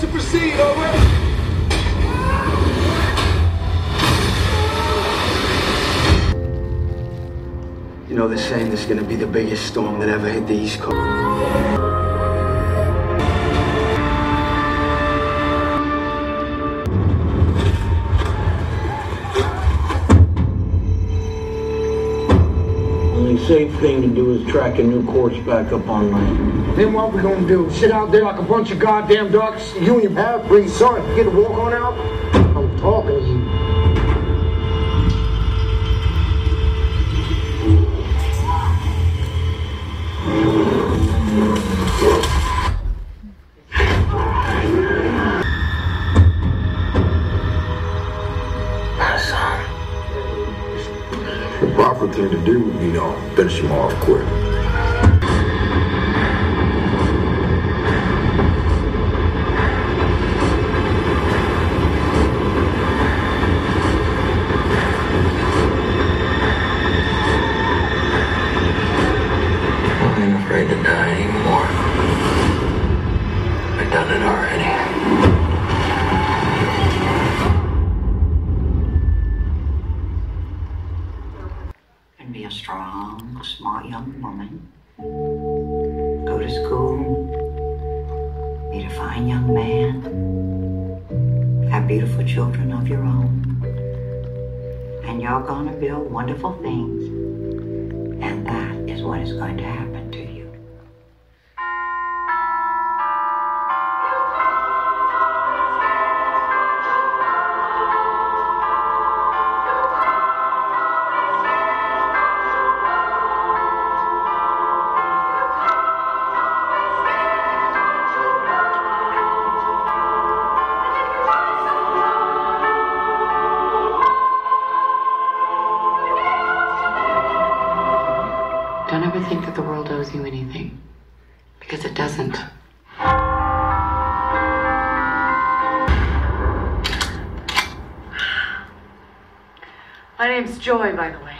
to proceed, over. You know, they're saying this is gonna be the biggest storm that ever hit the East Coast. Only safe thing to do is track a new course back up on land. Then what we gonna do? Sit out there like a bunch of goddamn ducks? You and your half-breed son get to walk on out? Proper thing to do be to finish him off quick. Be a strong, smart young woman. Go to school, meet a fine young man, have beautiful children of your own, and you're gonna build wonderful things. And that is what is going to happen Don't ever think that the world owes you anything, because it doesn't. My name's Joy, by the way.